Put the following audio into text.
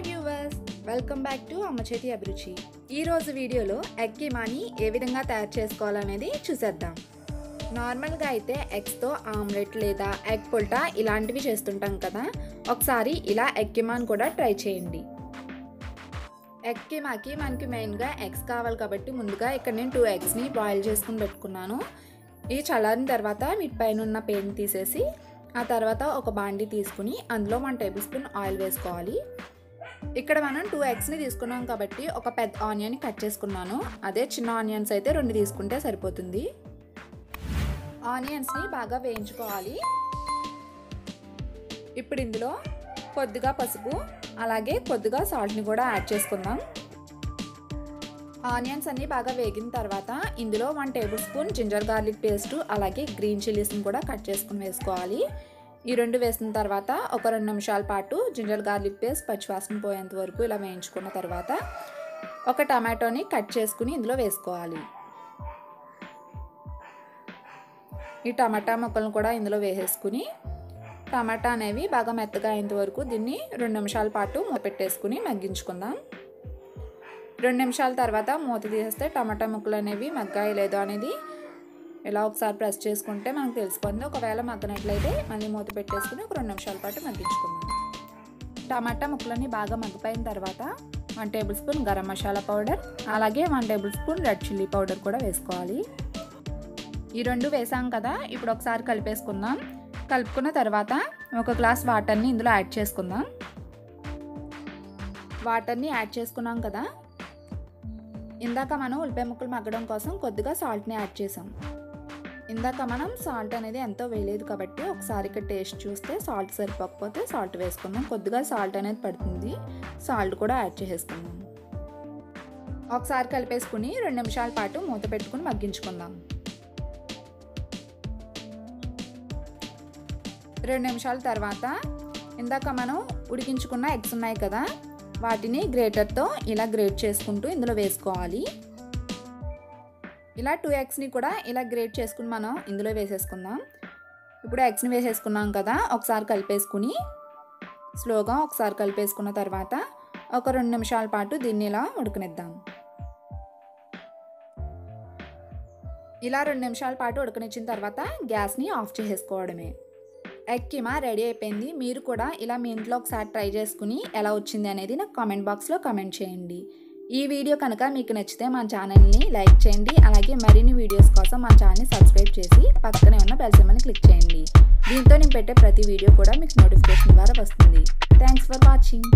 Hi viewers welcome back to అమ్మ చేతి అభిరుచి ఈరోజు వీడియోలో ఎగ్ కిమాని ఏ విధంగా తయారు చేసుకోవాలనేది చూసేద్దాం. నార్మల్గా అయితే ఎగ్స్తో ఆమ్లెట్ లేదా ఎగ్ పుల్టా ఇలాంటివి చేస్తుంటాం కదా. ఒకసారి ఇలా ఎగ్ కిమాన్ కూడా ట్రై చేయండి. ఎగ్ కిమాకి మనకి మెయిన్గా ఎగ్స్ కావాలి కాబట్టి ముందుగా ఇక్కడ నేను టూ ఎగ్స్ని బాయిల్ చేసుకుని పెట్టుకున్నాను. ఇవి చల్లారిన తర్వాత వీటిపైన ఉన్న పెయిన్ తీసేసి ఆ తర్వాత ఒక బాండి తీసుకుని అందులో వన్ టేబుల్ స్పూన్ ఆయిల్ వేసుకోవాలి. ఇక్కడ మనం టూ ఎగ్స్ని తీసుకున్నాం కాబట్టి ఒక పెద్ద ఆనియన్ కట్ చేసుకున్నాను. అదే చిన్న ఆనియన్స్ అయితే రెండు తీసుకుంటే సరిపోతుంది. ఆనియన్స్ని బాగా వేయించుకోవాలి. ఇప్పుడు ఇందులో కొద్దిగా పసుపు అలాగే కొద్దిగా సాల్ట్ని కూడా యాడ్ చేసుకుందాం. ఆనియన్స్ అన్నీ బాగా వేగిన తర్వాత ఇందులో one tablespoon ginger garlic paste అలాగే గ్రీన్ చిల్లీస్ని కూడా కట్ చేసుకుని వేసుకోవాలి. ఈ రెండు వేసిన తర్వాత ఒక రెండు నిమిషాల పాటు జింజర్ గార్లిక్ పేస్ట్ పచ్చివాసన పోయేంత వరకు ఇలా వేయించుకున్న తర్వాత ఒక టమాటోని కట్ చేసుకుని ఇందులో వేసుకోవాలి. ఈ టమాటా ముక్కలను కూడా ఇందులో వేసేసుకుని టమాటా అనేవి బాగా మెత్తగా అయ్యేంత వరకు దీన్ని రెండు నిమిషాల పాటు మూత పెట్టేసుకుని మగ్గించుకుందాం. రెండు నిమిషాల తర్వాత మూత తీసేస్తే టమాటా ముక్కలు అనేవి మగ్గాయి లేదో అనేది ఇలా ఒకసారి ప్రెస్ చేసుకుంటే మనకు తెలిసిపోతుంది. ఒకవేళ మగ్గనట్లయితే మళ్ళీ మూత పెట్టేసుకుని ఒక రెండు నిమిషాల పాటు మగ్గించుకుందాం. టమాటా ముక్కలన్నీ బాగా మగ్గిపోయిన తర్వాత one tablespoon garam masala powder అలాగే one tablespoon red chilli powder కూడా వేసుకోవాలి. ఈ రెండు వేసాం కదా ఇప్పుడు ఒకసారి కలిపేసుకుందాం. కలుపుకున్న తర్వాత ఒక గ్లాస్ వాటర్ని ఇందులో యాడ్ చేసుకుందాం. వాటర్ని యాడ్ చేసుకున్నాం కదా. ఇందాక మనం ఉల్లిపాయ ముక్కలు మగ్గడం కోసం కొద్దిగా సాల్ట్ని యాడ్ చేసాం. ఇందాక మనం సాల్ట్ అనేది ఎంతో వేయలేదు కాబట్టి ఒకసారి ఇక్కడ టేస్ట్ చూస్తే సాల్ట్ సరిపోకపోతే సాల్ట్ వేసుకుందాం. కొద్దిగా సాల్ట్ అనేది పడుతుంది. సాల్ట్ కూడా యాడ్ చేసేసుకుందాం. ఒకసారి కలిపేసుకుని రెండు నిమిషాల పాటు మూత పెట్టుకుని మగ్గించుకుందాం. రెండు నిమిషాల తర్వాత ఇందాక మనం ఉడికించుకున్న ఎగ్స్ ఉన్నాయి కదా వాటిని గ్రేటర్తో ఇలా గ్రేట్ చేసుకుంటూ ఇందులో వేసుకోవాలి. ఇలా టూ ఎగ్స్ని కూడా ఇలా గ్రేట్ చేసుకుని మనం ఇందులో వేసేసుకుందాం. ఇప్పుడు ఎగ్స్ని వేసేసుకున్నాం కదా ఒకసారి కలిపేసుకుని స్లోగా ఒకసారి కలిపేసుకున్న తర్వాత ఒక రెండు నిమిషాల పాటు దీన్ని ఇలా ఉడకనిద్దాం. ఇలా రెండు నిమిషాల పాటు ఉడకనిచ్చిన తర్వాత గ్యాస్ని ఆఫ్ చేసేసుకోవడమే. ఎగ్ కిమా రెడీ అయిపోయింది. మీరు కూడా ఇలా మీ ఇంట్లో ఒకసారి ట్రై చేసుకుని ఎలా వచ్చింది అనేది నాకు కామెంట్ బాక్స్లో కామెంట్ చేయండి. ఈ వీడియో కనుక మీకు నచ్చితే మా ఛానల్ని లైక్ చేయండి. అలాగే మరిన్ని వీడియోస్ కోసం మా ఛానల్ని సబ్స్క్రైబ్ చేసి పక్కనే ఉన్న బెల్ సింబల్ని క్లిక్ చేయండి. దీంతో నేను పెట్టే ప్రతి వీడియో కూడా మీకు నోటిఫికేషన్ ద్వారా వస్తుంది. Thanks for watching.